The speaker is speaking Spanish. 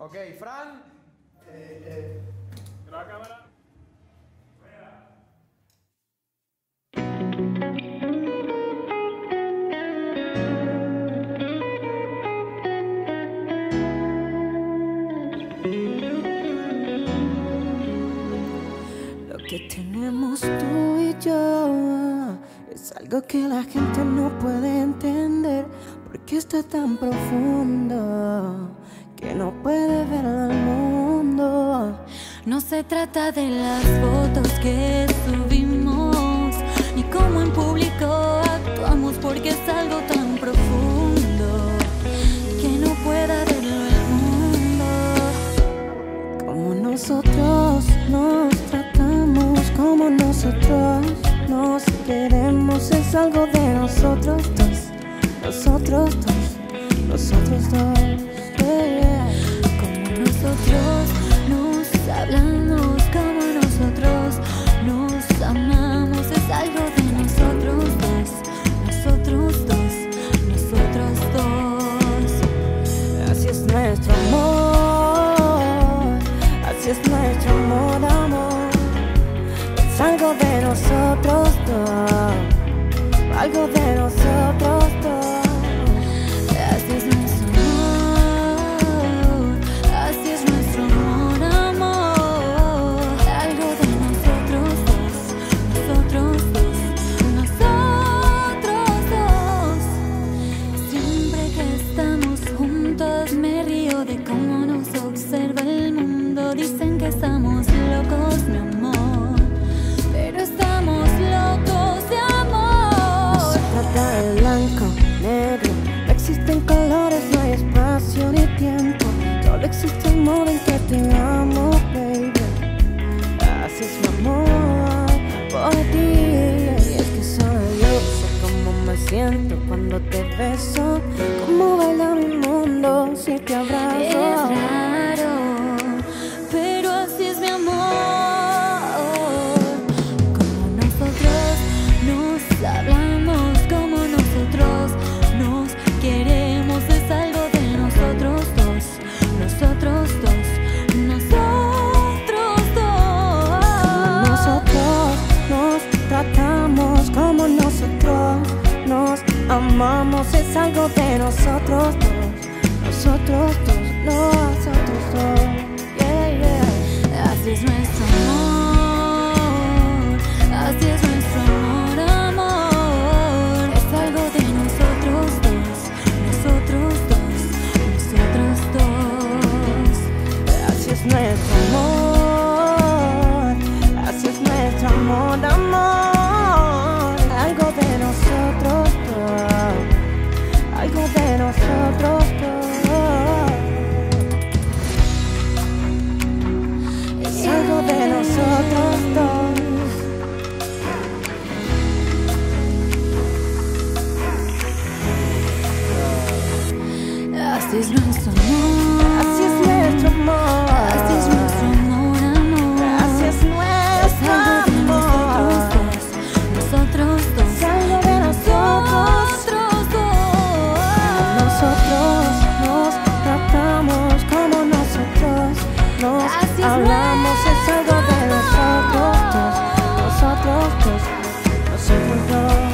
Ok, Fran. La cámara. Lo que tenemos tú y yo es algo que la gente no puede entender porque está tan profundo se trata de las fotos que subimos, ni cómo en público actuamos, porque es algo tan profundo que no pueda verlo el mundo. Como nosotros nos tratamos, como nosotros nos queremos, es algo de nosotros dos, nosotros dos, nosotros dos. Nosotros dos, algo de nosotros dos. Así es nuestro amor, así es nuestro amor, amor. Algo de nosotros dos, nosotros dos, nosotros dos. Siempre que estamos juntos me río de cómo nos observa el mundo. Dicen que estamos locos, mi amor, No existen colores, no hay espacio ni tiempo. Solo existe el modo en que te amo, baby. Así es mi amor por ti. Y es que soy yo, sé cómo me siento cuando te beso. Cómo baila mi mundo si te abrazo. De nosotros dos, nosotros dos, nosotros dos. Yeah, yeah. Así es nuestro Así es nuestro amor. Así es nuestro amor. Así es nuestro amor. Así es nuestro amor. Nosotros dos. Nosotros dos. Salgo de nosotros dos. Nosotros nos tratamos como nosotros. Nos hablamos, es, algo de nosotros. Nosotros dos. Nosotros dos.